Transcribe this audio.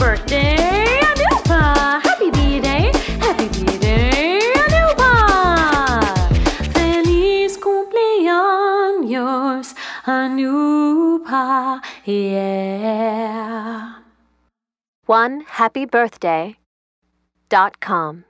birthday, Anupa! Happy birthday, happy birthday, Anupa! Feliz cumpleaños, Anupa, yeah. One happy birthday dot com.